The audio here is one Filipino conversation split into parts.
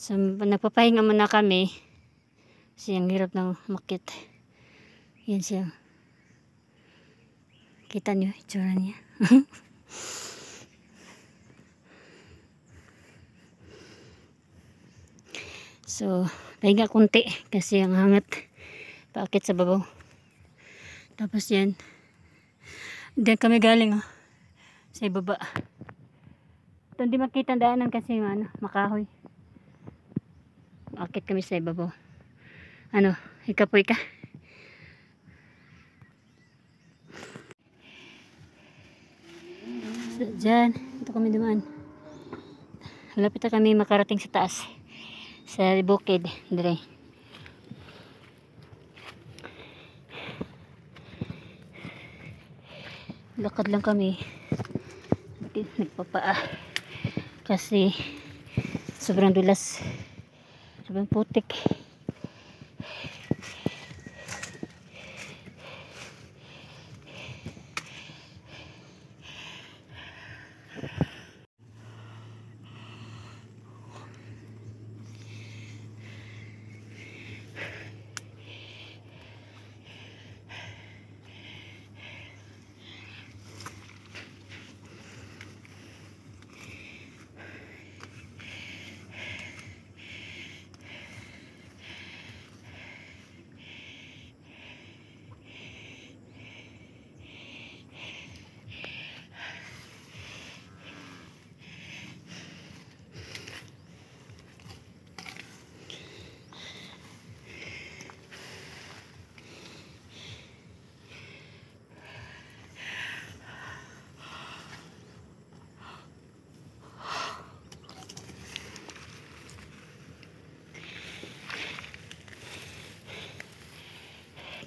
So, nagpapahinga muna kami. Kasi ang hirap ng makit. Yan siya. Kita niyo, itsura niya. so, pahinga kunti kasi ang hangat paakit sa babaw. Tapos yan. Diyan kami galing oh. Sa ibaba. Ito hindi makita ang daanan kasi ano, makahoy. Akit kami sa ibabaw. Ano, ikapoy ka? So, dyan, ito kami dumaan. Malapit na kami makarating sa taas. Sa bukid, dire. Lakad lang kami. Nagpapaa. Kasi sobrang dulas. Sobrang putik.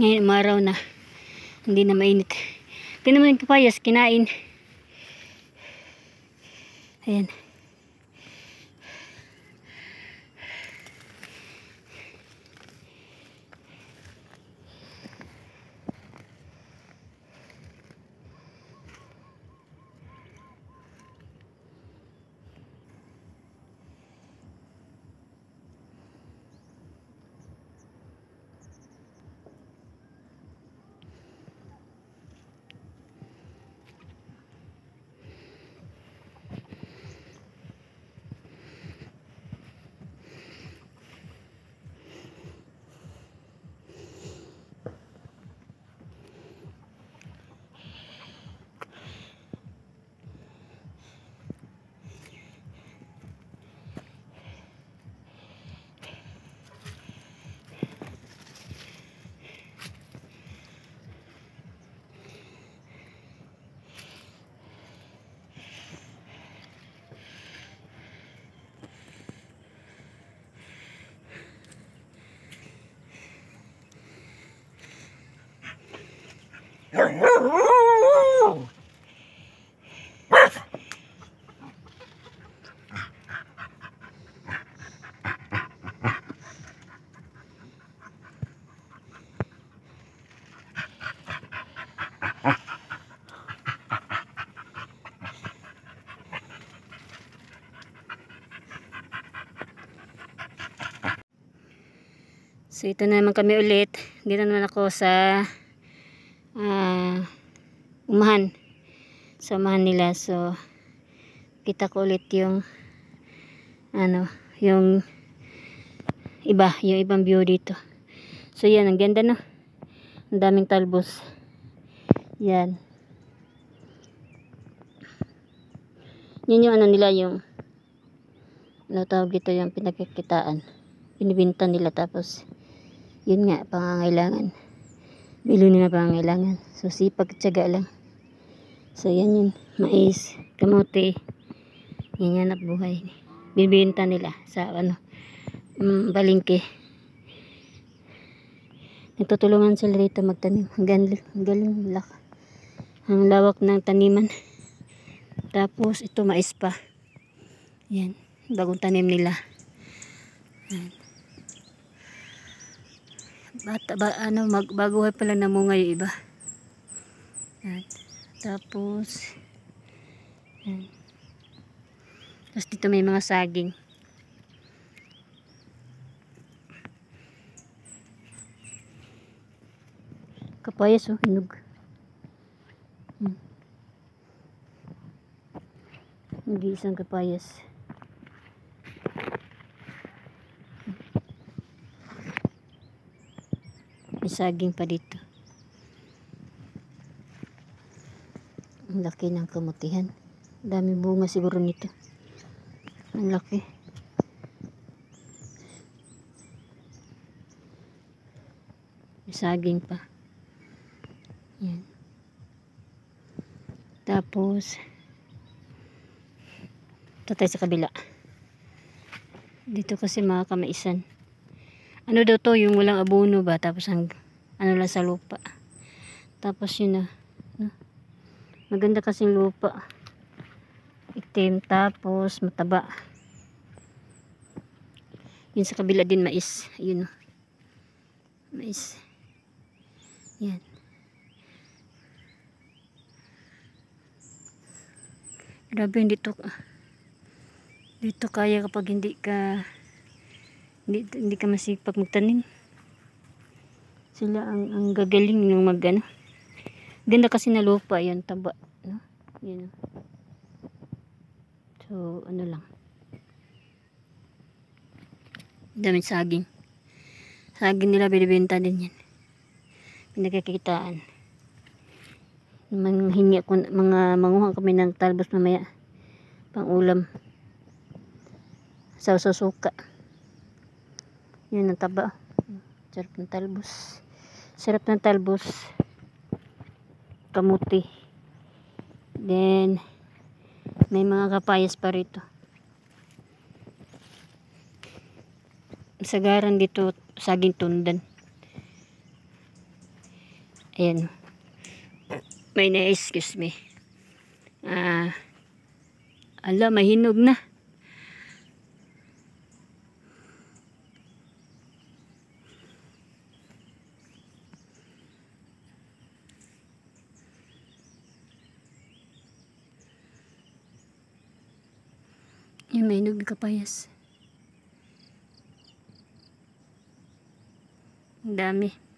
Ngayon umaraw na. Hindi na mainit. Ito naman yung papayas. Ayan. So ito na naman kami ulit. Dito naman ako sa ah, umahan. Sa umahan nila. So kita ko ulit yung ano, yung iba, yung ibang view dito. So yan, ang ganda no. Ang daming talbos. Yan. Yun yung ano nila yung ano tawag dito yung pinagkikitaan. Binibinta nila tapos yun nga, pangangailangan. Bilo nila pangangailangan. So, sipag tiyaga lang. So, yan yun. Mais, kamote. Yan yan ang buhay. Bibinta nila sa ano, mm, balingke. Nagtutulungan sila dito magtanim. Ang galing, ang galing lak. Ang lawak ng taniman. Tapos, ito mais pa. Yan. Bagong tanim nila. Yan bata, ba, ano, mag, baguhay pala na mo ngayon iba. Yan. Tapos, yan. Tapos dito may mga saging. Kapayas oh, hinug. Hmm. Hindi isang kapayas. Kapayas. May saging pa dito. Ang laki ng kamutihan. Dami bunga siguro nito. Ang laki. May saging pa. Yan. Tapos, ito sa kabila. Dito kasi mga kamaisan. Ano daw to, yung walang abono ba? Tapos ang, ano lang sa lupa. Tapos yun na. no? Maganda kasing lupa. Itim, tapos mataba. Yun sa kabila din mais. Yun. oh. Mais. Yan. Grabe dito dito kaya kapag hindi ka hindi, hindi ka masipag magtanim. Sila ang, ang gagaling ng mag ano. Ganda kasi na lupa yan taba. No? Oh. So ano lang. Daming saging. Saging nila binibenta din yan. Pinagkikitaan. Manghingi ko, mga manguha kami ng talbos mamaya. Pang ulam. Sa susuka. Yun ang taba. Sarap ng talbos. Sarap ng talbos. Kamuti. Then, may mga kapayas pa rito. Sagaran dito, saging tundan. Ayan. May na, excuse me. Ah, ala, mahinog na. Hinog na kapayas. Ang dami.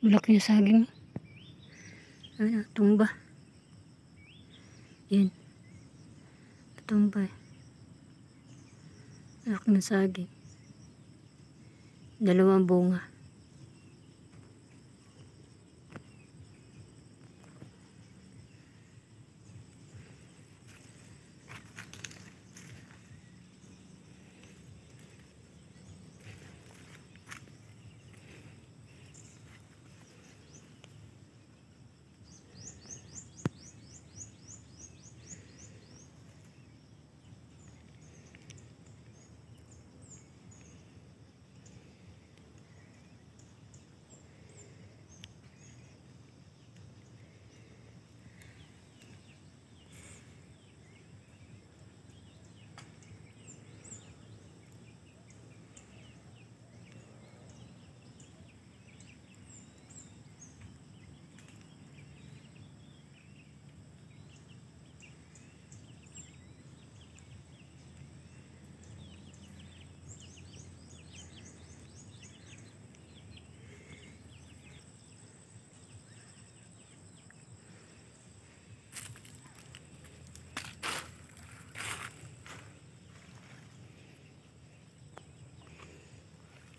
Malaki na saging. Ano, tumba. Yan. Tumba eh. Malaki na saging. Dalawang bunga.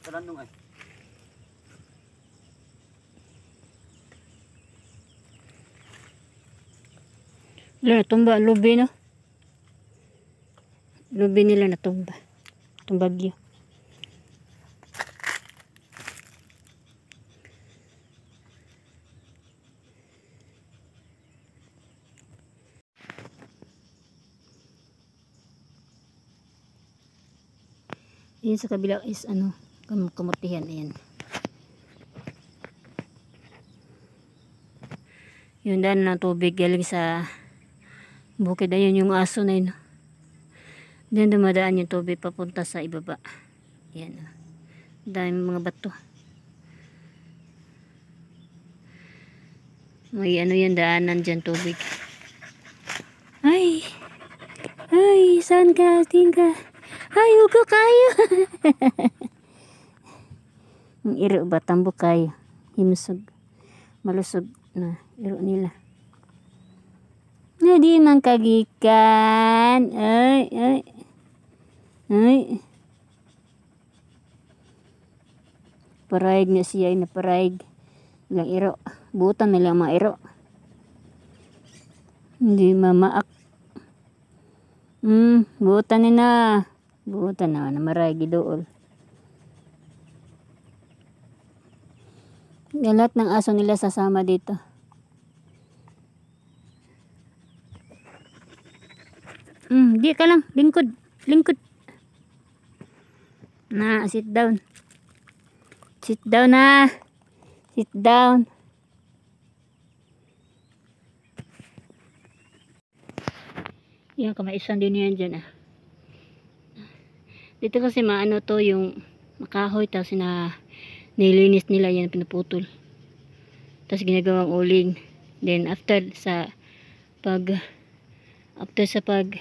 Taranong ay. Wala natumba, lubi no. Lubi nila natumba. Itong bagyo. Yun sa kabila is ano, kam kamutihan. Ayan. Yung daan ng tubig galing sa bukid. Ayun yung aso na yun. Diyan dumadaan yung tubig papunta sa ibaba. Ayan. oh. Dami mga bato. May ano yan daanan dyan tubig. Ay! Ay! Saan ka? Tingin ka? Ay! Hugo kayo! Ang iro ba? Tambok kayo. Himusog. Malusog na iro nila. Na di man kagikan. Ay! Ay! Ay! Paraig na siya. Naparaig. Ilang iro. Butan nila mga iro. Hindi mamaak. Hmm, butan ni na. Butan na, namaray gidool. Yung lahat ng aso nila sasama dito. Hmm, di ka lang. Lingkod. Lingkod. Na, sit down. Sit down na. Sit down. Yan, kamaisan din yan dyan ah. Dito kasi maano to yung makahoy tapos na nilinis nila yan pinuputol. Tapos ginagawang uling. Then after sa pag after sa pag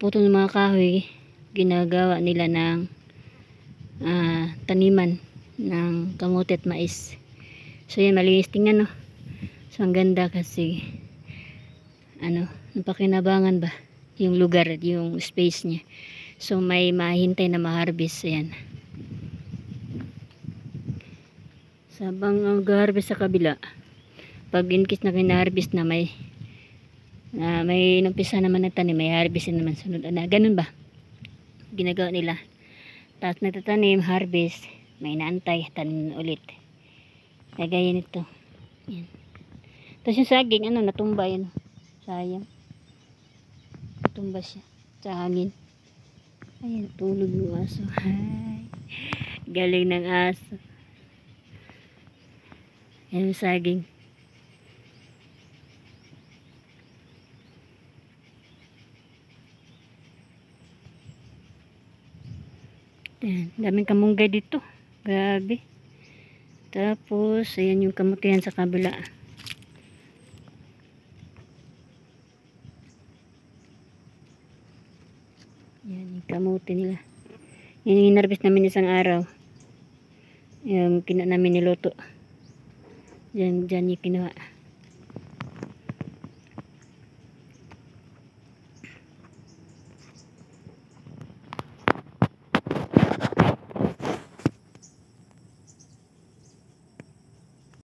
putol ng mga kahoy ginagawa nila ng ah, taniman ng kamote at mais. So yan malinis tingnan no. So ang ganda kasi ano, napakinabangan ba yung lugar, yung space niya. So may mahintay na ma-harvest ayan. Sabang ang harvest sa kabila. Pag in case na kina-harvest na may na may inumpisa naman na tanim, may harvest na naman sunod. Na, ganun ba? Ginagawa nila. Tapos nagtatanim, harvest, may inaantay, tanim ulit. Kagaya nito. Yan. Tapos yung saging, ano, natumba yan. Sayang. Natumba siya. Sa hangin. Ayan, tulog yung aso. Ay, galing ng aso. Ayan yung saging. Ayan, daming kamunggay dito. Grabe. Tapos, ayan yung kamutihan sa kabila. Yan, yung kamuti nila. Yan yung inarbis namin isang araw. Yung kina namin niluto. Diyan, diyan yung kinuha.